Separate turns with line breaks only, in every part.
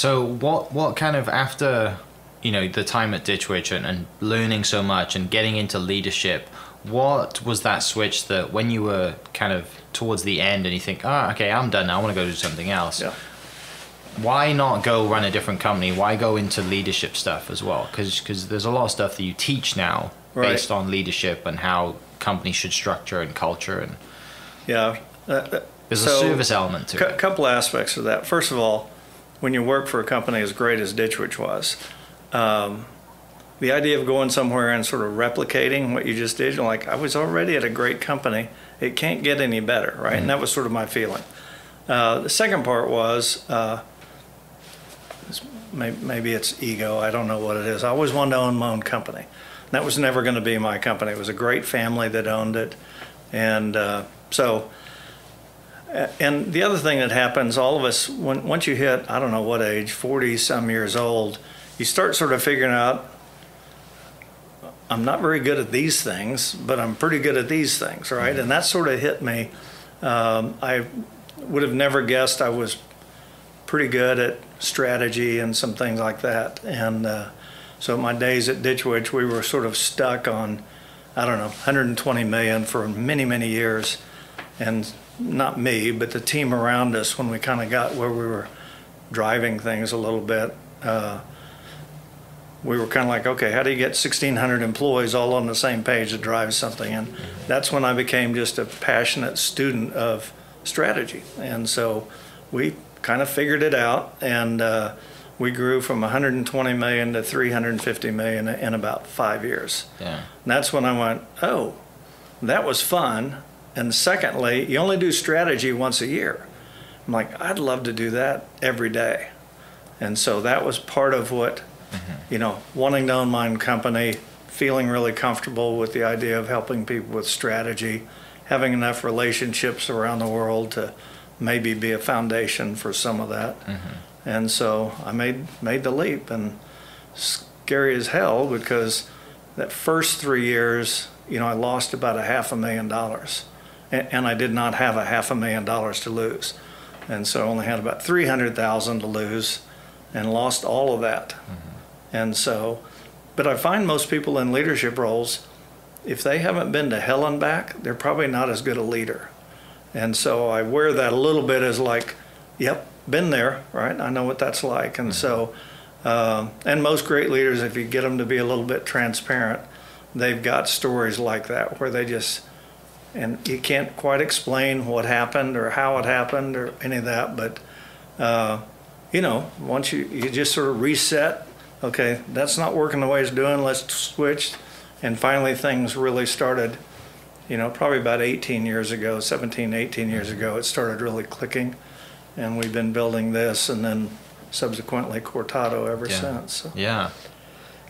So what what kind of after you know the time at Ditch Witch and, and learning so much and getting into leadership, what was that switch that when you were kind of towards the end and you think, ah, okay, I'm done now. I want to go do something else.
Yeah.
Why not go run a different company? Why go into leadership stuff as well? Because there's a lot of stuff that you teach now
Right.
based on leadership and how companies should structure and culture and
Yeah. Uh, uh,
there's
so,
a service element to
A
it.
couple aspects of that. First of all, when you work for a company as great as Ditch Witch was, um, the idea of going somewhere and sort of replicating what you just did, you're like, I was already at a great company. It can't get any better, right? And that was sort of my feeling. Uh, the second part was uh, maybe it's ego. I don't know what it is. I always wanted to own my own company. That was never going to be my company. It was a great family that owned it. And uh, so, and the other thing that happens, all of us, when, once you hit, I don't know what age, 40 some years old, you start sort of figuring out, I'm not very good at these things, but I'm pretty good at these things, right? And that sort of hit me. Um, I would have never guessed I was pretty good at strategy and some things like that. And uh, so my days at Ditch Witch, we were sort of stuck on, I don't know, 120 million for many, many years. And not me, but the team around us when we kind of got where we were driving things a little bit. Uh, we were kind of like, okay, how do you get 1,600 employees all on the same page to drive something? And that's when I became just a passionate student of strategy. And so we kind of figured it out, and uh, we grew from 120 million to 350 million in about five years.
Yeah.
And that's when I went, oh, that was fun. And secondly, you only do strategy once a year. I'm like, I'd love to do that every day. And so that was part of what, mm-hmm. you know, wanting to own my own company, feeling really comfortable with the idea of helping people with strategy, having enough relationships around the world to maybe be a foundation for some of that. Mm-hmm. And so I made made the leap and scary as hell because that first three years, you know, I lost about a half a million dollars, and, I did not have a half a million dollars to lose, and so I only had about three hundred thousand to lose, and lost all of that, and so, but I find most people in leadership roles, if they haven't been to hell and back, they're probably not as good a leader, and so I wear that a little bit as like, yep, been there, right? I know what that's like, and so. Um, and most great leaders, if you get them to be a little bit transparent, they've got stories like that where they just, and you can't quite explain what happened or how it happened or any of that, but, uh, you know, once you, you just sort of reset, okay, that's not working the way it's doing, let's switch. And finally, things really started, you know, probably about 18 years ago, 17, 18 years ago, it started really clicking. And we've been building this and then subsequently Cortado ever
Yeah.
since. So.
Yeah,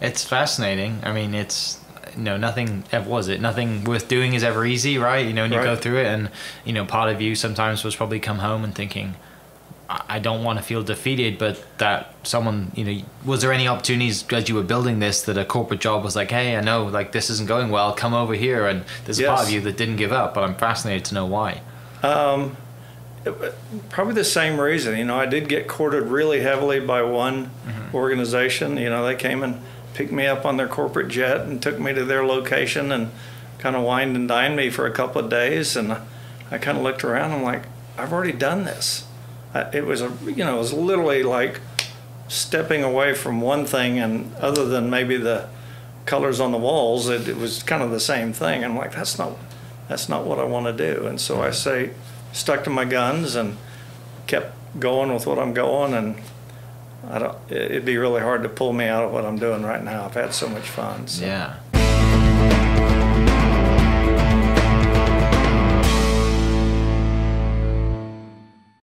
it's fascinating. I mean, it's you know nothing ever was it nothing worth doing is ever easy, right? You know, and you go through it, and you know, part of you sometimes was probably come home and thinking. I don't want to feel defeated, but that someone, you know, was there any opportunities as you were building this that a corporate job was like, hey, I know, like this isn't going well, come over here, and there's a part of you that didn't give up, but I'm fascinated to know why.
Um, probably the same reason. You know, I did get courted really heavily by one organization. You know, they came and picked me up on their corporate jet and took me to their location and kind of wined and dined me for a couple of days. And I kind of looked around. I'm like, I've already done this. I, it was a, you know, it was literally like stepping away from one thing, and other than maybe the colors on the walls, it, it was kind of the same thing. I'm like, that's not, that's not what I want to do. And so I say, stuck to my guns and kept going with what I'm going. And I don't, it- it'd be really hard to pull me out of what I'm doing right now. I've had so much fun. So.
Yeah.